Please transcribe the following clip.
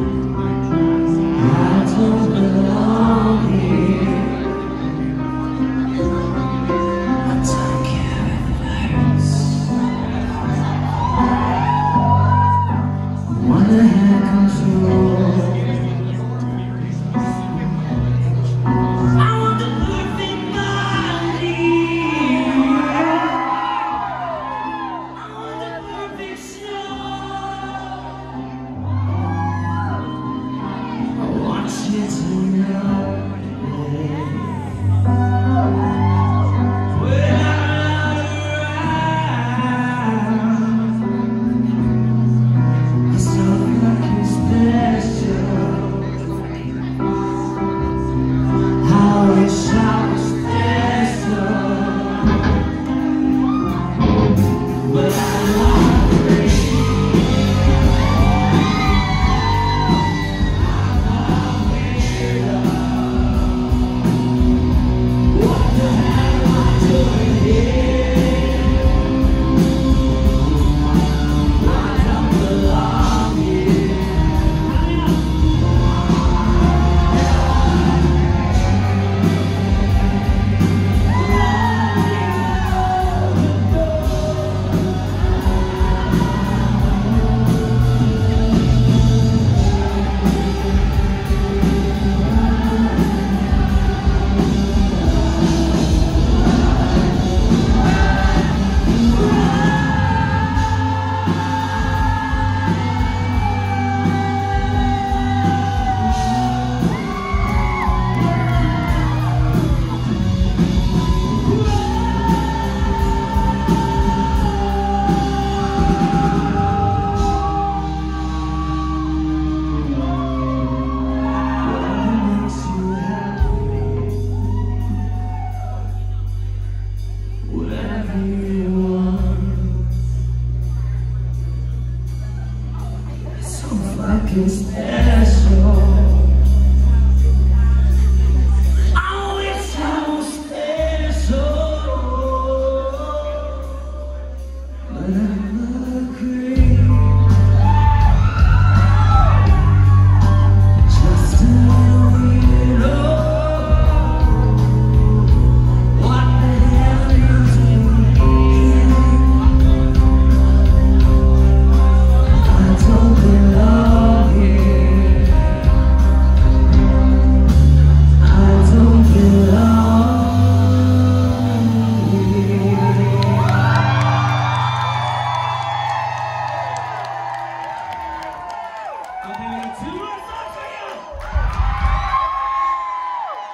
I told her